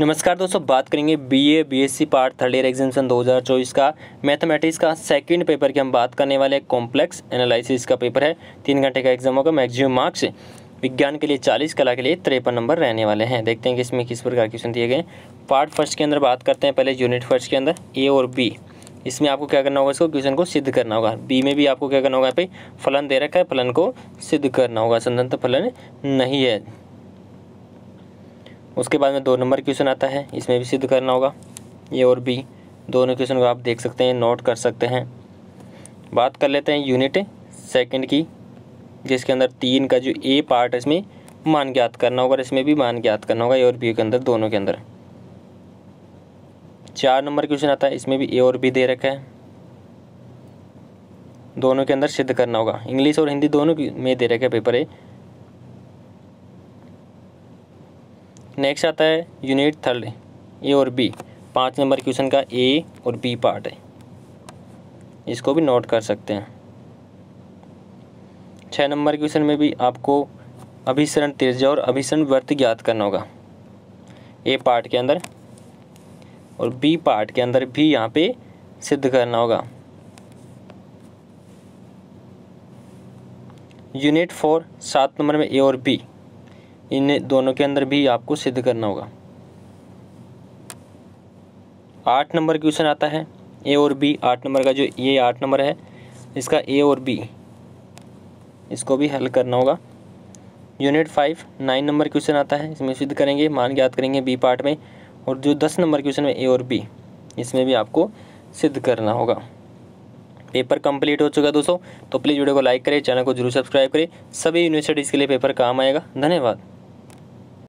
नमस्कार दोस्तों, बात करेंगे BA BSc part third year examination 2024 का। मैथमेटिक्स का सेकंड पेपर की हम बात करने वाले कॉम्प्लेक्स एनालिसिस का पेपर है। तीन घंटे का एग्ज़ाम होगा मैक्सिमम मार्क्स विज्ञान के लिए 40 कला के लिए तिरपन नंबर रहने वाले हैं। देखते हैं कि इसमें किस प्रकार क्वेश्चन दिए गए पार्ट फ़र्स्ट के अंदर बात करते हैं पहले यूनिट फ़र्स्ट के अंदर ए और बी इसमें आपको क्या करना होगा, इसको क्वेश्चन को सिद्ध करना होगा। बी में भी आपको क्या करना होगा यहाँ पे? फलन दे रखा है, फलन को सिद्ध करना होगा। संतंत्र फलन नहीं है। उसके बाद में दो नंबर क्वेश्चन आता है, इसमें भी सिद्ध करना होगा। ए और बी, दोनों क्वेश्चन को आप देख सकते हैं, नोट कर सकते हैं। बात कर लेते हैं यूनिट सेकंड की, जिसके अंदर तीन का जो ए पार्ट है, इसमें मान ज्ञात करना होगा इसमें भी मान ज्ञात करना होगा, ए और बी के अंदर, दोनों के अंदर। चार नंबर क्वेश्चन आता है, इसमें भी ए और बी दे रखा है। दोनों के अंदर सिद्ध करना होगा। इंग्लिश और हिंदी दोनों में दे रखा पेपर है नेक्स्ट आता है यूनिट थर्ड ए और बी पाँच नंबर क्वेश्चन का ए और बी पार्ट है। इसको भी नोट कर सकते हैं। छः नंबर क्वेश्चन में भी आपको अभिसरण त्रिज्या और अभिसरण वर्त ज्ञात करना होगा। ए पार्ट के अंदर और बी पार्ट के अंदर भी यहाँ पे सिद्ध करना होगा। यूनिट फोर सात नंबर में ए और बी इन दोनों के अंदर भी आपको सिद्ध करना होगा। आठ नंबर क्वेश्चन आता है, ए और बी। आठ नंबर का जो ये आठ नंबर है, इसका ए और बी, इसको भी हल करना होगा। Unit five, nine number question आता है, इसमें सिद्ध करेंगे, मान ज्ञात करेंगे बी पार्ट में, और जो दस नंबर क्वेश्चन में ए और बी, इसमें भी आपको सिद्ध करना होगा। पेपर कंप्लीट हो चुका है दोस्तों तो प्लीज़ वीडियो को लाइक करें, चैनल को ज़रूर सब्सक्राइब करें। सभी यूनिवर्सिटीज़ के लिए पेपर काम आएगा। धन्यवाद।